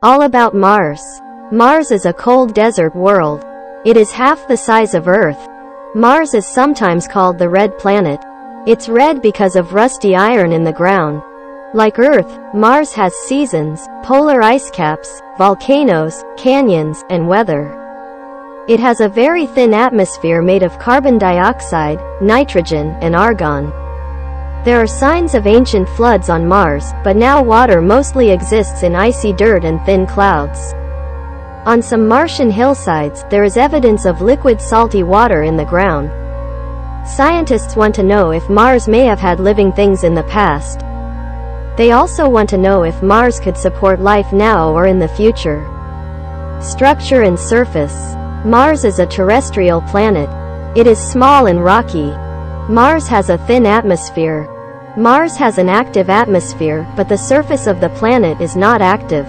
All about Mars. Mars is a cold desert world. It is half the size of Earth. Mars is sometimes called the red planet. It's red because of rusty iron in the ground. Like Earth, Mars has seasons, polar ice caps, volcanoes, canyons, and weather. It has a very thin atmosphere made of carbon dioxide, nitrogen, and argon. There are signs of ancient floods on Mars, but now water mostly exists in icy dirt and thin clouds. On some Martian hillsides, there is evidence of liquid salty water in the ground. Scientists want to know if Mars may have had living things in the past. They also want to know if Mars could support life now or in the future. Structure and surface. Mars is a terrestrial planet. It is small and rocky. Mars has a thin atmosphere, Mars has an active atmosphere, but the surface of the planet is not active.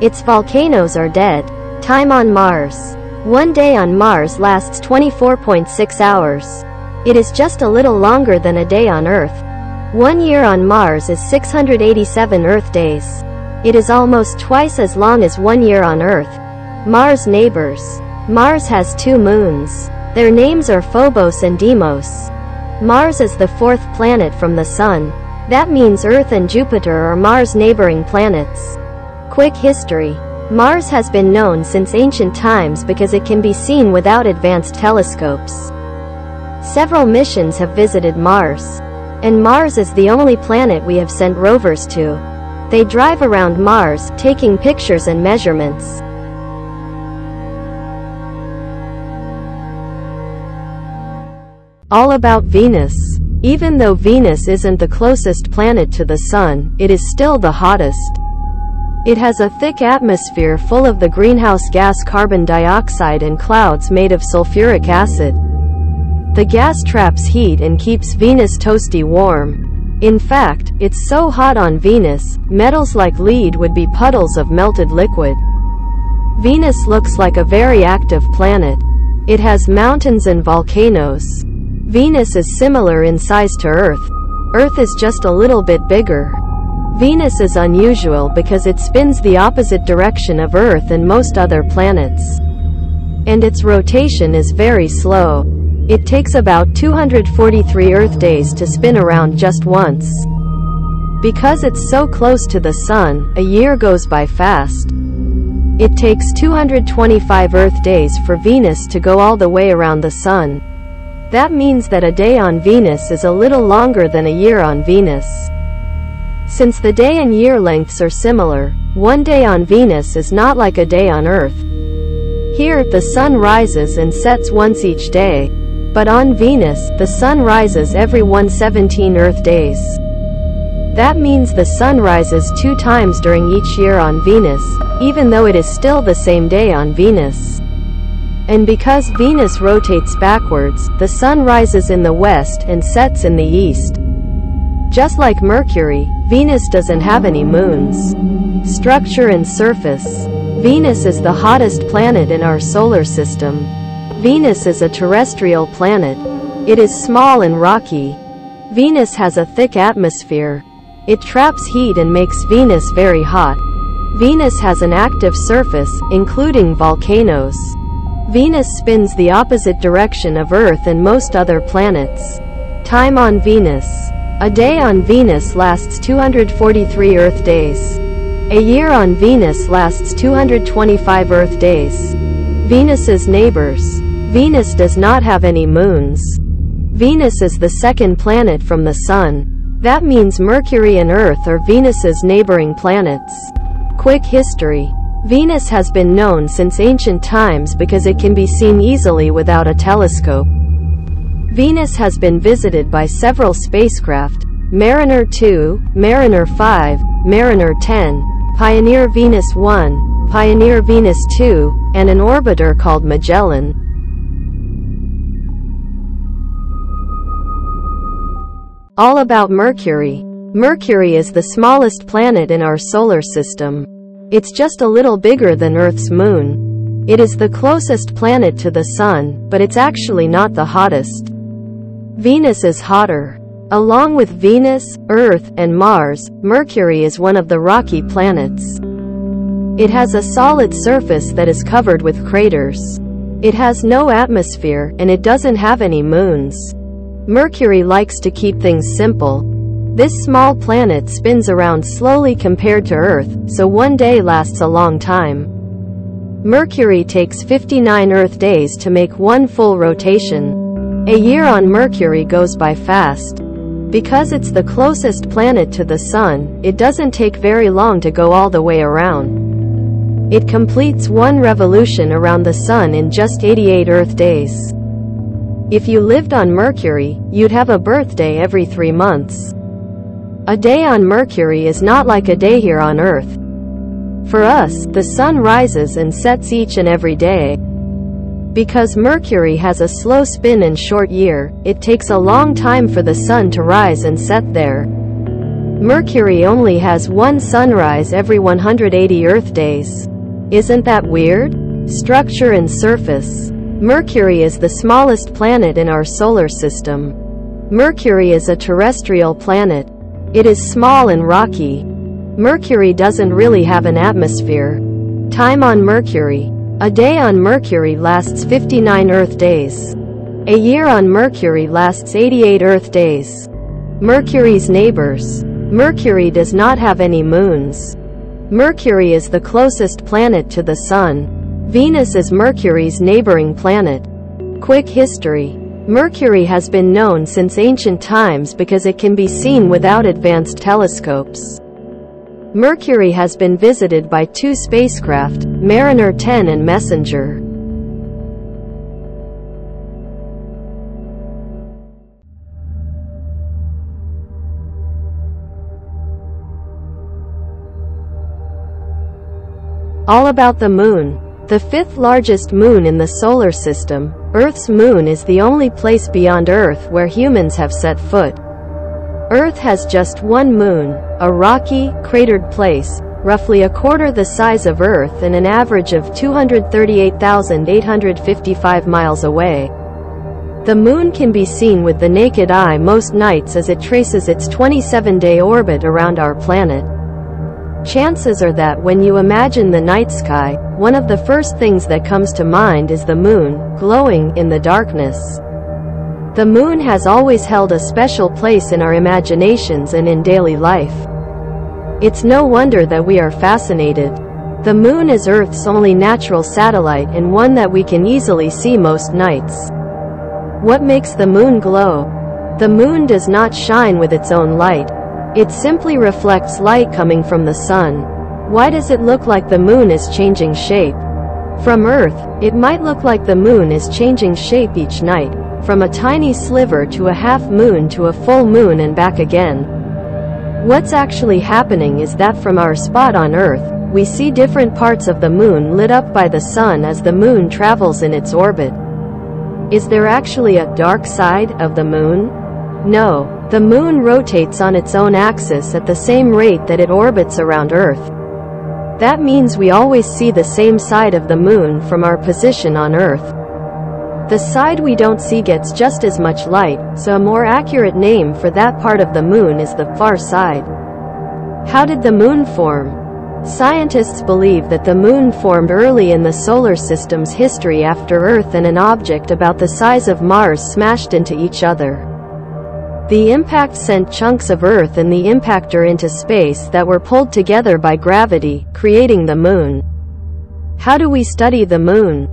Its volcanoes are dead. Time on Mars. One day on Mars lasts 24.6 hours. It is just a little longer than a day on Earth. One year on Mars is 687 Earth days. It is almost twice as long as one year on Earth. Mars neighbors. Mars has two moons. Their names are Phobos and Deimos. Mars is the fourth planet from the Sun. That means Earth and Jupiter are Mars' neighboring planets. Quick history. Mars has been known since ancient times because it can be seen without advanced telescopes. Several missions have visited Mars. And Mars is the only planet we have sent rovers to. They drive around Mars, taking pictures and measurements. All about Venus. Even though Venus isn't the closest planet to the Sun, it is still the hottest. It has a thick atmosphere full of the greenhouse gas carbon dioxide and clouds made of sulfuric acid. The gas traps heat and keeps Venus toasty warm. In fact, it's so hot on Venus, metals like lead would be puddles of melted liquid. Venus looks like a very active planet. It has mountains and volcanoes. Venus is similar in size to Earth. Earth is just a little bit bigger. Venus is unusual because it spins the opposite direction of Earth and most other planets. And its rotation is very slow. It takes about 243 Earth days to spin around just once. Because it's so close to the Sun, a year goes by fast. It takes 225 Earth days for Venus to go all the way around the Sun. That means that a day on Venus is a little longer than a year on Venus. Since the day and year lengths are similar, one day on Venus is not like a day on Earth. Here, the sun rises and sets once each day. But on Venus, the sun rises every 117 Earth days. That means the sun rises two times during each year on Venus, even though it is still the same day on Venus. And because Venus rotates backwards, the Sun rises in the west and sets in the east. Just like Mercury, Venus doesn't have any moons. Structure and surface. Venus is the hottest planet in our solar system. Venus is a terrestrial planet. It is small and rocky. Venus has a thick atmosphere. It traps heat and makes Venus very hot. Venus has an active surface, including volcanoes. Venus spins the opposite direction of Earth and most other planets. Time on Venus. A day on Venus lasts 243 Earth days. A year on Venus lasts 225 Earth days. Venus's neighbors. Venus does not have any moons. Venus is the second planet from the Sun. That means Mercury and Earth are Venus's neighboring planets. Quick history. Venus has been known since ancient times because it can be seen easily without a telescope. Venus has been visited by several spacecraft, Mariner 2, Mariner 5, Mariner 10, Pioneer Venus 1, Pioneer Venus 2, and an orbiter called Magellan. All about Mercury. Mercury is the smallest planet in our solar system. It's just a little bigger than Earth's moon. It is the closest planet to the Sun, but it's actually not the hottest. Venus is hotter. Along with Venus, Earth, and Mars, Mercury is one of the rocky planets. It has a solid surface that is covered with craters. It has no atmosphere, and it doesn't have any moons. Mercury likes to keep things simple. This small planet spins around slowly compared to Earth, so one day lasts a long time. Mercury takes 59 Earth days to make one full rotation. A year on Mercury goes by fast. Because it's the closest planet to the Sun, it doesn't take very long to go all the way around. It completes one revolution around the Sun in just 88 Earth days. If you lived on Mercury, you'd have a birthday every three months. A day on Mercury is not like a day here on Earth. For us, the sun rises and sets each and every day. Because Mercury has a slow spin and short year, it takes a long time for the sun to rise and set there. Mercury only has one sunrise every 180 Earth days. Isn't that weird? Structure and surface. Mercury is the smallest planet in our solar system. Mercury is a terrestrial planet. It is small and rocky, Mercury doesn't really have an atmosphere. Time on Mercury. A day on Mercury lasts 59 Earth days. A year on Mercury lasts 88 Earth days. Mercury's neighbors. Mercury does not have any moons. Mercury is the closest planet to the Sun. Venus is Mercury's neighboring planet. Quick history. Mercury has been known since ancient times because it can be seen without advanced telescopes. Mercury has been visited by two spacecraft, Mariner 10 and MESSENGER. All about the Moon. The fifth largest moon in the solar system, Earth's moon is the only place beyond Earth where humans have set foot. Earth has just one moon, a rocky, cratered place, roughly a quarter the size of Earth and an average of 238,855 miles away. The moon can be seen with the naked eye most nights as it traces its 27-day orbit around our planet. Chances are that when you imagine the night sky, one of the first things that comes to mind is the moon, glowing in the darkness. The moon has always held a special place in our imaginations and in daily life. It's no wonder that we are fascinated. The moon is Earth's only natural satellite and one that we can easily see most nights. What makes the moon glow? The moon does not shine with its own light. It simply reflects light coming from the sun. Why does it look like the moon is changing shape? From Earth, it might look like the moon is changing shape each night, from a tiny sliver to a half moon to a full moon and back again. What's actually happening is that from our spot on Earth, we see different parts of the moon lit up by the sun as the moon travels in its orbit. Is there actually a dark side of the moon? No, the moon rotates on its own axis at the same rate that it orbits around Earth. That means we always see the same side of the moon from our position on Earth. The side we don't see gets just as much light, so a more accurate name for that part of the moon is the far side. How did the moon form? Scientists believe that the moon formed early in the solar system's history after Earth and an object about the size of Mars smashed into each other. The impact sent chunks of Earth and the impactor into space that were pulled together by gravity, creating the moon. How do we study the moon?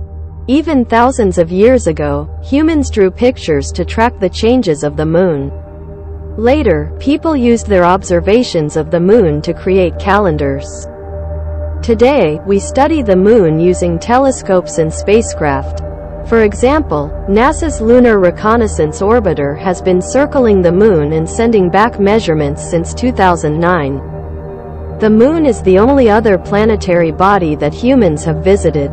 Even thousands of years ago, humans drew pictures to track the changes of the moon. Later, people used their observations of the moon to create calendars. Today, we study the moon using telescopes and spacecraft. For example, NASA's Lunar Reconnaissance Orbiter has been circling the moon and sending back measurements since 2009. The moon is the only other planetary body that humans have visited.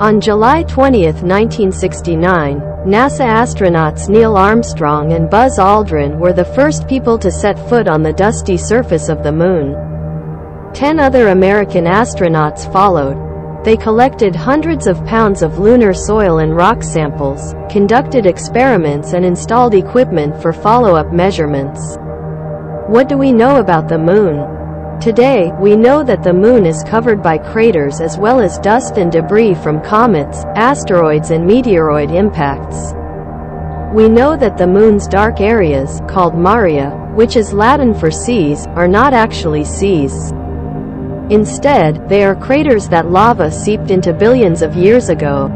On July 20, 1969, NASA astronauts Neil Armstrong and Buzz Aldrin were the first people to set foot on the dusty surface of the moon. Ten other American astronauts followed. They collected hundreds of pounds of lunar soil and rock samples, conducted experiments and installed equipment for follow-up measurements. What do we know about the moon? Today, we know that the moon is covered by craters as well as dust and debris from comets, asteroids and meteoroid impacts. We know that the moon's dark areas, called maria, which is Latin for seas, are not actually seas. Instead, they are craters that lava seeped into billions of years ago.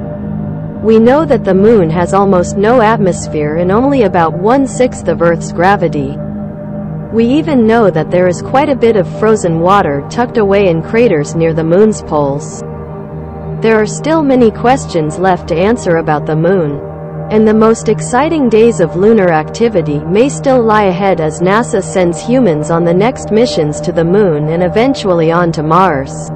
We know that the moon has almost no atmosphere and only about one-sixth of Earth's gravity. We even know that there is quite a bit of frozen water tucked away in craters near the moon's poles. There are still many questions left to answer about the moon. And the most exciting days of lunar activity may still lie ahead as NASA sends humans on the next missions to the moon and eventually on to Mars.